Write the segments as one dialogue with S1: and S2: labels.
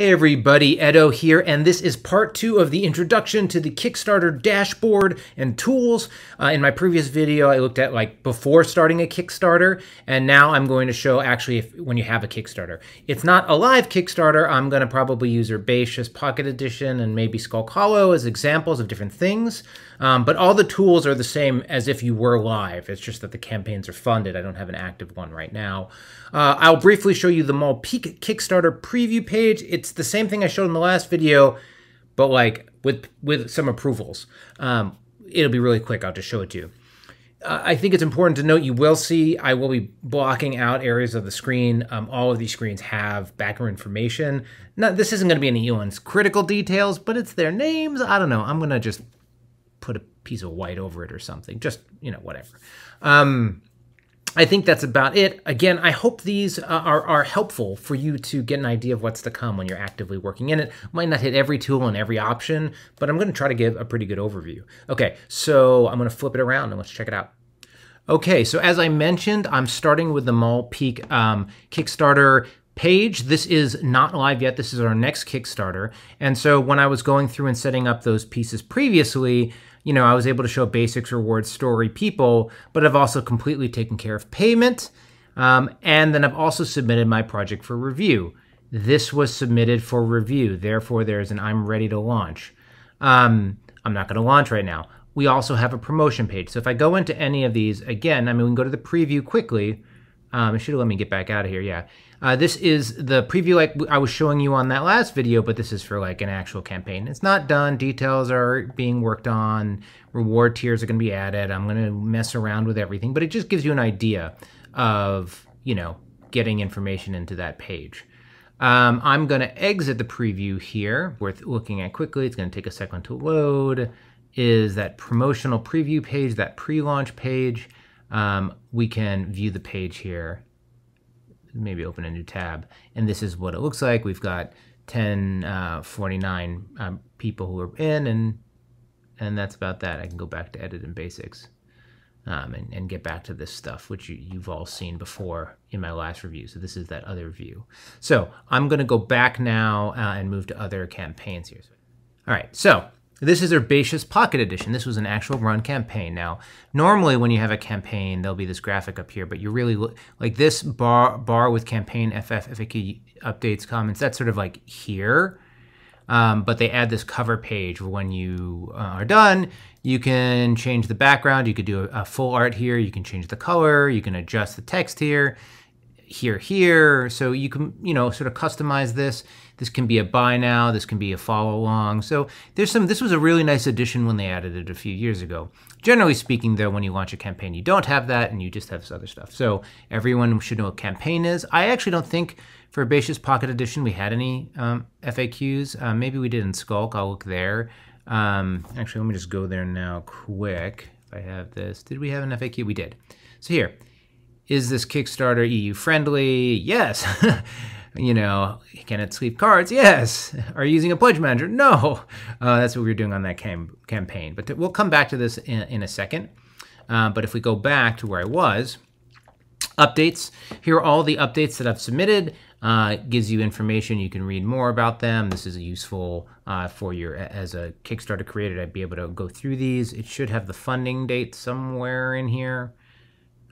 S1: Hey everybody, Edo here, and this is part two of the introduction to the Kickstarter dashboard and tools. Uh, in my previous video, I looked at like before starting a Kickstarter, and now I'm going to show actually if, when you have a Kickstarter. It's not a live Kickstarter. I'm going to probably use Herbaceous Pocket Edition and maybe Skulk Hollow as examples of different things. Um, but all the tools are the same as if you were live. It's just that the campaigns are funded. I don't have an active one right now. Uh, I'll briefly show you the Maul Peak Kickstarter preview page. It's the same thing I showed in the last video, but like with with some approvals. Um, it'll be really quick. I'll just show it to you. Uh, I think it's important to note you will see I will be blocking out areas of the screen. Um, all of these screens have backer information. Now, this isn't going to be any anyone's critical details, but it's their names. I don't know. I'm going to just put a piece of white over it or something. Just, you know, whatever. Um, I think that's about it. Again, I hope these uh, are, are helpful for you to get an idea of what's to come when you're actively working in it. Might not hit every tool and every option, but I'm going to try to give a pretty good overview. Okay, so I'm going to flip it around and let's check it out. Okay, so as I mentioned, I'm starting with the Maul Peak um, Kickstarter page. This is not live yet. This is our next Kickstarter. And so when I was going through and setting up those pieces previously, you know, I was able to show basics, rewards, story, people, but I've also completely taken care of payment. Um, and then I've also submitted my project for review. This was submitted for review. Therefore, there's an I'm ready to launch. Um, I'm not going to launch right now. We also have a promotion page. So if I go into any of these, again, I mean, we can go to the preview quickly. Um, it should have let me get back out of here. Yeah. Uh, this is the preview like I was showing you on that last video, but this is for like an actual campaign. It's not done. Details are being worked on. Reward tiers are going to be added. I'm going to mess around with everything, but it just gives you an idea of, you know, getting information into that page. Um, I'm going to exit the preview here. Worth looking at quickly. It's going to take a second to load. Is that promotional preview page, that pre-launch page. Um, we can view the page here maybe open a new tab. And this is what it looks like. We've got 1049 uh, um, people who are in, and and that's about that. I can go back to edit and basics um, and, and get back to this stuff, which you, you've all seen before in my last review. So this is that other view. So I'm going to go back now uh, and move to other campaigns here. All right, so this is Herbaceous Pocket Edition. This was an actual run campaign. Now, normally when you have a campaign, there'll be this graphic up here, but you really like this bar bar with campaign FF FAQ updates comments. That's sort of like here. Um, but they add this cover page when you uh, are done. You can change the background. You could do a, a full art here. You can change the color. You can adjust the text here here, here. So you can, you know, sort of customize this. This can be a buy now. This can be a follow along. So there's some, this was a really nice addition when they added it a few years ago. Generally speaking, though, when you launch a campaign, you don't have that and you just have this other stuff. So everyone should know what campaign is. I actually don't think for Herbaceous Pocket Edition we had any um, FAQs. Uh, maybe we did in Skulk. I'll look there. Um, actually, let me just go there now quick. If I have this, did we have an FAQ? We did. So here, is this Kickstarter EU friendly? Yes. you know, can it sweep cards? Yes. Are you using a pledge manager? No. Uh, that's what we were doing on that cam campaign. But we'll come back to this in, in a second. Uh, but if we go back to where I was, updates. Here are all the updates that I've submitted. Uh, gives you information. You can read more about them. This is useful uh, for your as a Kickstarter creator. I'd be able to go through these. It should have the funding date somewhere in here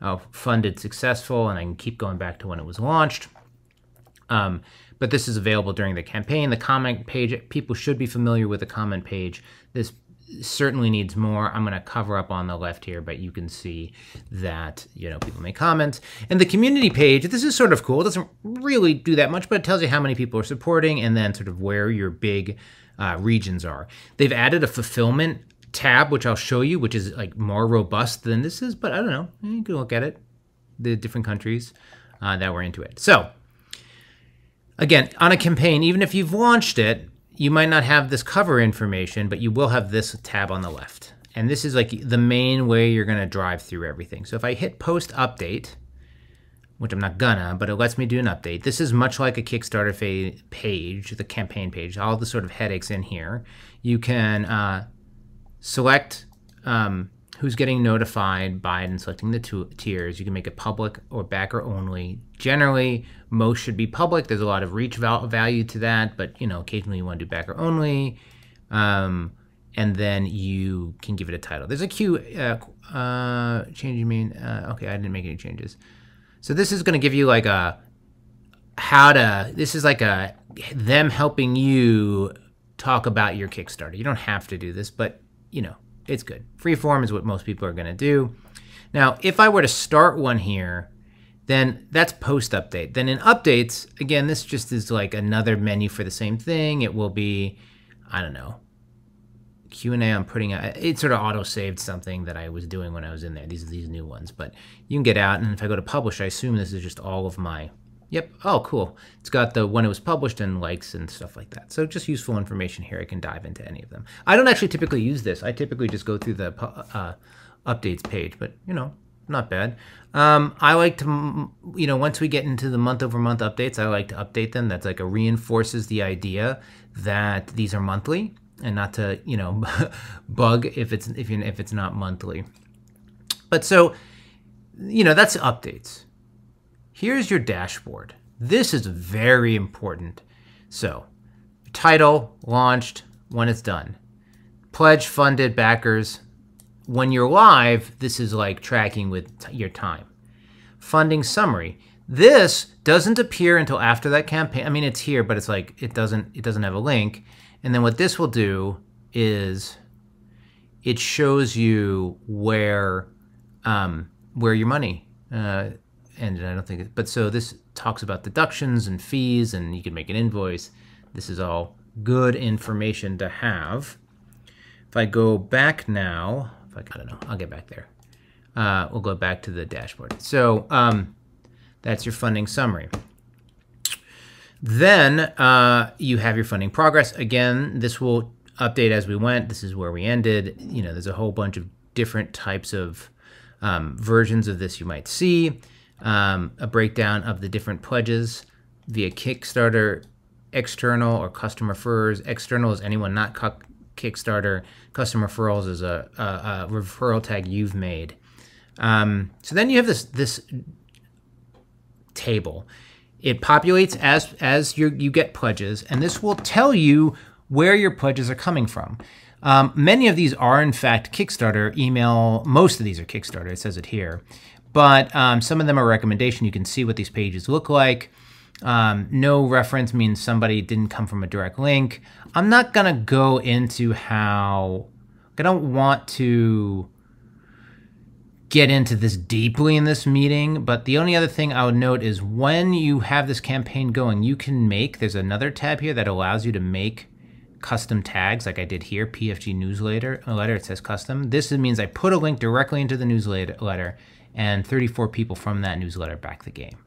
S1: uh, funded successful, and I can keep going back to when it was launched. Um, but this is available during the campaign. The comment page, people should be familiar with the comment page. This certainly needs more. I'm going to cover up on the left here, but you can see that, you know, people make comments. And the community page, this is sort of cool. It doesn't really do that much, but it tells you how many people are supporting and then sort of where your big uh, regions are. They've added a fulfillment tab, which I'll show you, which is like more robust than this is, but I don't know. You can look at it, the different countries uh, that were into it. So again, on a campaign, even if you've launched it, you might not have this cover information, but you will have this tab on the left. And this is like the main way you're gonna drive through everything. So if I hit post update, which I'm not gonna, but it lets me do an update. This is much like a Kickstarter page, the campaign page, all the sort of headaches in here. You can uh, select um, who's getting notified by and selecting the two tiers. You can make it public or backer only. Generally, most should be public. There's a lot of reach val- value to that, but you know, occasionally you want to do backer only. Um, and then you can give it a title. There's a queue uh, uh, change. You mean uh, okay? I didn't make any changes. So this is going to give you like a how to. This is like a them helping you talk about your Kickstarter. You don't have to do this, but you know it's good. Freeform is what most people are going to do. Now, if I were to start one here, then that's post update. Then in updates, again, this just is like another menu for the same thing. It will be, I don't know, Q&A I'm putting out. It sort of auto-saved something that I was doing when I was in there. These are these new ones. But you can get out, and if I go to publish, I assume this is just all of my Yep. Oh, cool. It's got the when it was published and likes and stuff like that. So just useful information here. I can dive into any of them. I don't actually typically use this. I typically just go through the uh, updates page, but you know, not bad. Um, I like to, you know, once we get into the month over month updates, I like to update them. That's like a reinforces the idea that these are monthly and not to, you know, bug if it's if you if it's not monthly. But so, you know, that's updates Here's your dashboard. This is very important. So, title, launched, when it's done. Pledge funded backers. When you're live, this is like tracking with your time. Funding summary. This doesn't appear until after that campaign. I mean, it's here, but it's like it doesn't it doesn't have a link. And then what this will do is it shows you where um, where your money uh, ended. I don't think it, but so this talks about deductions and fees, and you can make an invoice. This is all good information to have. If I go back now, if I, I don't know, I'll get back there. Uh, we'll go back to the dashboard. So um, that's your funding summary. Then uh, you have your funding progress. Again, this will update as we went. This is where we ended. You know, there's a whole bunch of different types of um, versions of this you might see um, a breakdown of the different pledges via Kickstarter, external or custom referrals. External is anyone not Kickstarter. Custom referrals is a, a, a referral tag you've made. Um, so then you have this this table. It populates as as you you get pledges, and this will tell you where your pledges are coming from. Um, many of these are in fact Kickstarter email. Most of these are Kickstarter. It says it here but um, some of them are recommendation. You can see what these pages look like. Um, no reference means somebody didn't come from a direct link. I'm not to go into how, I don't want to get into this deeply in this meeting, but the only other thing I would note is when you have this campaign going, you can make, there's another tab here that allows you to make custom tags like I did here, PFG newsletter, letter, it says custom. This means I put a link directly into the newsletter and 34 people from that newsletter back the game.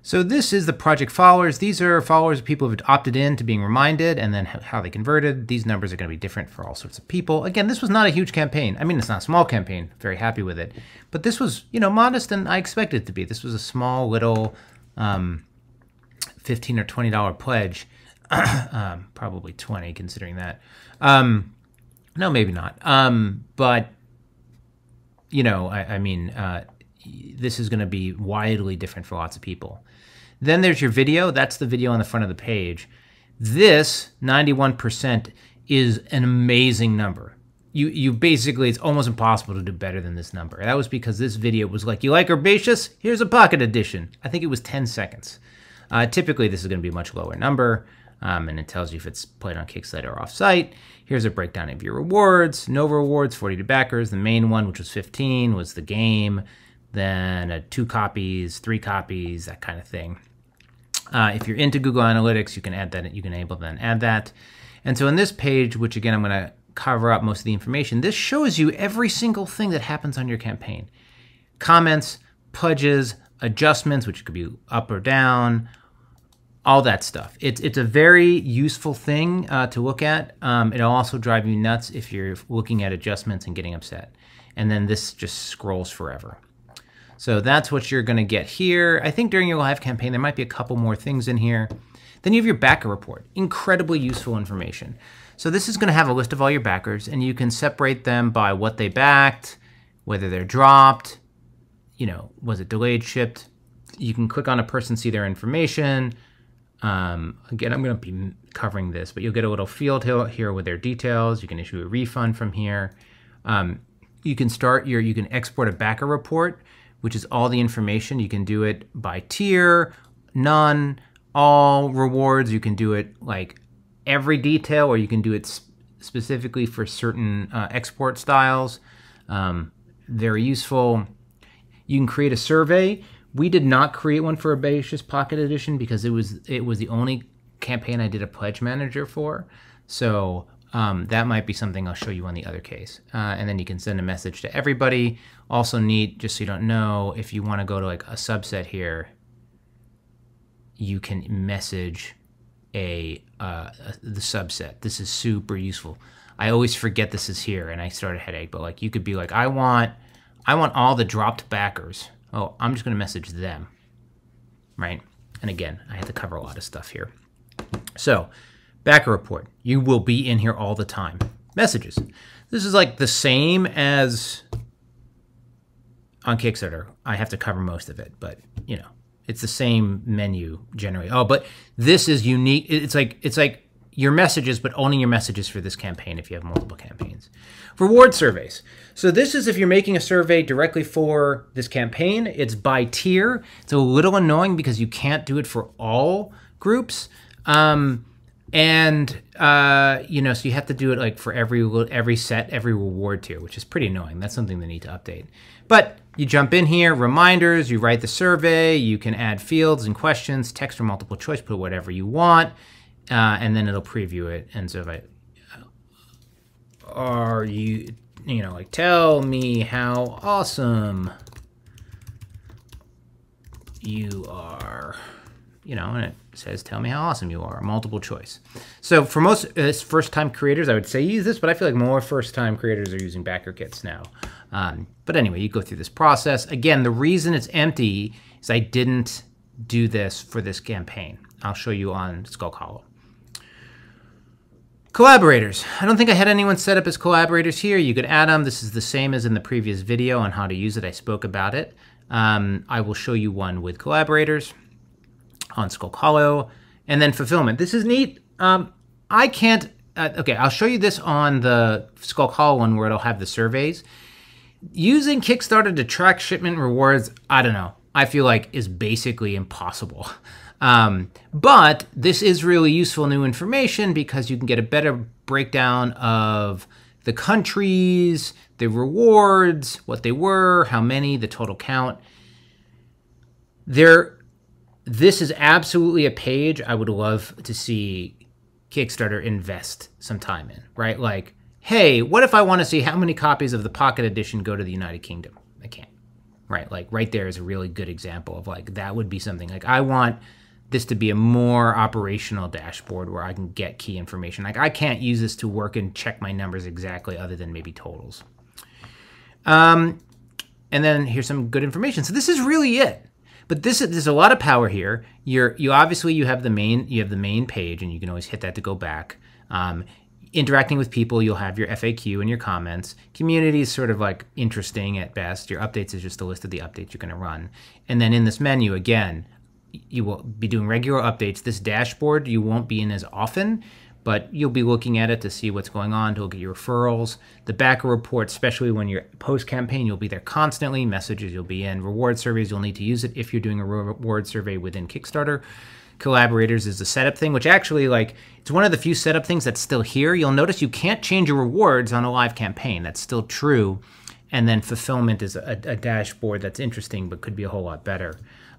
S1: So this is the project followers. These are followers of people who've opted in to being reminded and then how they converted. These numbers are going to be different for all sorts of people. Again, this was not a huge campaign. I mean, it's not a small campaign. Very happy with it. But this was, you know, modest and I expected it to be. This was a small little um, 15 or $20 pledge. um, probably 20 considering that. Um, no, maybe not. Um, but you know, I, I mean, uh, this is going to be widely different for lots of people. Then there's your video. That's the video on the front of the page. This 91% is an amazing number. You, you basically, it's almost impossible to do better than this number. That was because this video was like, you like Herbaceous? Here's a pocket edition. I think it was 10 seconds. Uh, typically, this is going to be a much lower number, um, and it tells you if it's played on Kickstarter or off-site. Here's a breakdown of your rewards. No rewards, 42 backers. The main one, which was 15, was the game. Then uh, two copies, three copies, that kind of thing. Uh, if you're into Google Analytics, you can add that. You can enable then add that. And so in this page, which again I'm going to cover up most of the information, this shows you every single thing that happens on your campaign. Comments, pledges, adjustments, which could be up or down, all that stuff. It's it's a very useful thing uh, to look at. Um, it'll also drive you nuts if you're looking at adjustments and getting upset. And then this just scrolls forever. So that's what you're going to get here. I think during your live campaign, there might be a couple more things in here. Then you have your backer report, incredibly useful information. So this is going to have a list of all your backers, and you can separate them by what they backed, whether they're dropped, you know, was it delayed, shipped. You can click on a person, see their information. Um, again, I'm going to be covering this, but you'll get a little field here with their details. You can issue a refund from here. Um, you can start your, you can export a backer report, which is all the information. You can do it by tier, none, all rewards. You can do it like every detail, or you can do it sp specifically for certain uh, export styles. Um, very useful. You can create a survey. We did not create one for Herbaceous Pocket Edition because it was it was the only campaign I did a pledge manager for. So um, that might be something I'll show you on the other case. Uh, and then you can send a message to everybody. Also neat, just so you don't know, if you want to go to like a subset here, you can message a, uh, a, the subset. This is super useful. I always forget this is here and I start a headache, but like you could be like, I want, I want all the dropped backers. Oh, I'm just going to message them, right? And again, I had to cover a lot of stuff here. So Backer report. You will be in here all the time. Messages. This is like the same as on Kickstarter. I have to cover most of it, but you know, it's the same menu generally. Oh, but this is unique. It's like it's like your messages, but only your messages for this campaign if you have multiple campaigns. Reward surveys. So this is if you're making a survey directly for this campaign. It's by tier. It's a little annoying because you can't do it for all groups. Um, and uh, you know, so you have to do it like for every every set, every reward tier, which is pretty annoying. That's something they need to update. But you jump in here, reminders, you write the survey, you can add fields and questions, text or multiple choice, put whatever you want, uh, and then it'll preview it. And so if I are you, you know, like tell me how awesome you are you know, and it says, tell me how awesome you are, multiple choice. So for most uh, first-time creators, I would say use this, but I feel like more first-time creators are using backer kits now. Um, but anyway, you go through this process. Again, the reason it's empty is I didn't do this for this campaign. I'll show you on Skulk Hollow. Collaborators. I don't think I had anyone set up as collaborators here. You could add them. This is the same as in the previous video on how to use it. I spoke about it. Um, I will show you one with collaborators on Skulk Hollow. And then fulfillment. This is neat. Um, I can't. Uh, okay, I'll show you this on the Skulk Hollow one where it'll have the surveys. Using Kickstarter to track shipment rewards, I don't know. I feel like is basically impossible. Um, but this is really useful new information because you can get a better breakdown of the countries, the rewards, what they were, how many, the total count. There this is absolutely a page I would love to see Kickstarter invest some time in, right? Like, hey, what if I want to see how many copies of the Pocket Edition go to the United Kingdom? I can't, right? Like, right there is a really good example of like, that would be something like, I want this to be a more operational dashboard where I can get key information. Like, I can't use this to work and check my numbers exactly other than maybe totals. Um, and then here's some good information. So this is really it. But this there's a lot of power here. You're you obviously you have the main you have the main page, and you can always hit that to go back. Um, interacting with people, you'll have your FAQ and your comments. Community is sort of like interesting at best. Your updates is just a list of the updates you're going to run. And then in this menu, again, you will be doing regular updates. This dashboard you won't be in as often, but you'll be looking at it to see what's going on, to look at your referrals. The backer report, especially when you're post-campaign, you'll be there constantly. Messages you'll be in. Reward surveys, you'll need to use it if you're doing a reward survey within Kickstarter. Collaborators is the setup thing, which actually, like, it's one of the few setup things that's still here. You'll notice you can't change your rewards on a live campaign. That's still true. And then fulfillment is a, a dashboard that's interesting, but could be a whole lot better.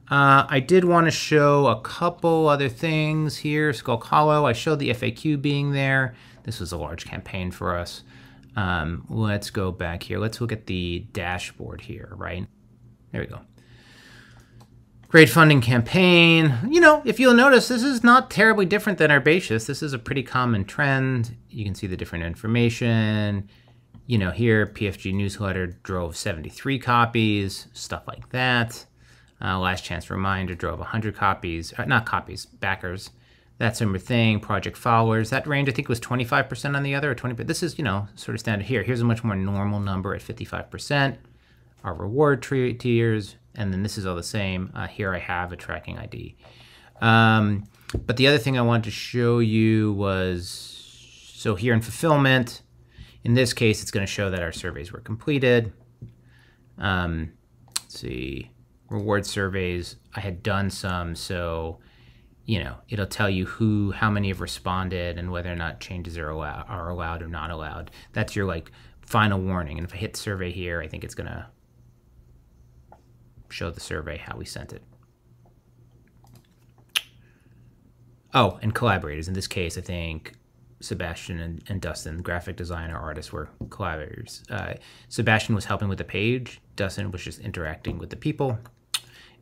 S1: Uh, I did want to show a couple other things here. Skulk Hollow, I showed the FAQ being there. This was a large campaign for us. Um, let's go back here. Let's look at the dashboard here, right? There we go. Great funding campaign. You know, if you'll notice, this is not terribly different than Herbaceous. This is a pretty common trend. You can see the different information. You know, here, PFG newsletter drove 73 copies, stuff like that. Uh, Last Chance Reminder drove 100 copies, uh, not copies, backers. That's of thing. Project followers, that range I think was 25% on the other or 20, but this is, you know, sort of standard here. Here's a much more normal number at 55%. Our reward tiers, and then this is all the same. Uh, here I have a tracking ID. Um, but the other thing I wanted to show you was, so here in fulfillment, in this case, it's going to show that our surveys were completed. Um, let's see, reward surveys, I had done some, so you know, it'll tell you who, how many have responded and whether or not changes are allowed, are allowed or not allowed. That's your like final warning. And if I hit survey here, I think it's going to show the survey how we sent it. Oh, and collaborators. In this case, I think Sebastian and, and Dustin, graphic designer, artists, were collaborators. Uh, Sebastian was helping with the page. Dustin was just interacting with the people.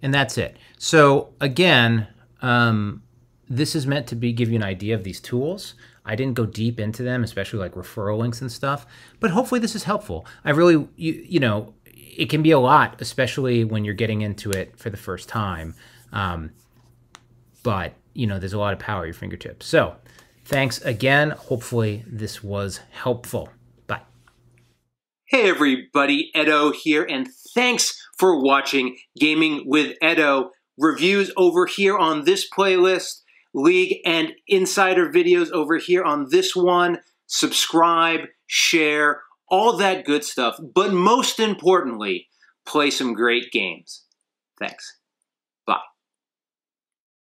S1: And that's it. So again, um, this is meant to be give you an idea of these tools. I didn't go deep into them, especially like referral links and stuff. But hopefully this is helpful. I really, you, you know, it can be a lot, especially when you're getting into it for the first time. Um, but you know, there's a lot of power at your fingertips. So thanks again. Hopefully this was helpful. Bye.
S2: Hey everybody, Edo here, and thanks for watching Gaming with Edo reviews over here on this playlist, league and insider videos over here on this one. Subscribe, share, all that good stuff. But most importantly, play some great games. Thanks. Bye.